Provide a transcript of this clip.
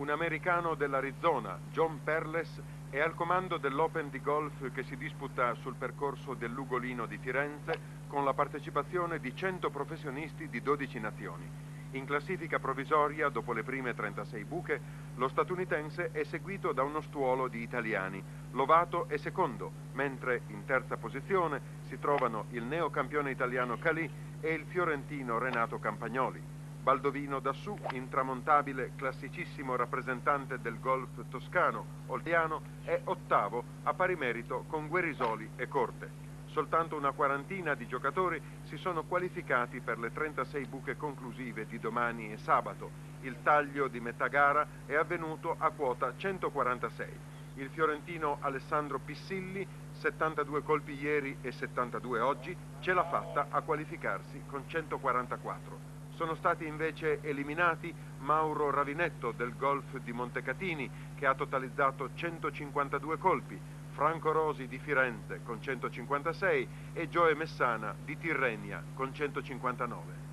Un americano dell'Arizona, John Perles, è al comando dell'Open di golf che si disputa sul percorso dell'Ugolino di Firenze con la partecipazione di 100 professionisti di 12 nazioni. In classifica provvisoria, dopo le prime 36 buche, lo statunitense è seguito da uno stuolo di italiani. Lovato è secondo, mentre in terza posizione si trovano il neocampione italiano Calì e il fiorentino Renato Campagnoli. Baldovino Dassù, intramontabile, classicissimo rappresentante del golf toscano, oltiano, è ottavo a pari merito con Guerisoli e Corte. Soltanto una quarantina di giocatori si sono qualificati per le 36 buche conclusive di domani e sabato. Il taglio di metà gara è avvenuto a quota 146. Il fiorentino Alessandro Pissilli, 72 colpi ieri e 72 oggi, ce l'ha fatta a qualificarsi con 144. Sono stati invece eliminati Mauro Ravinetto del Golf di Montecatini che ha totalizzato 152 colpi, Franco Rosi di Firenze con 156 e Gioe Messana di Tirrenia con 159.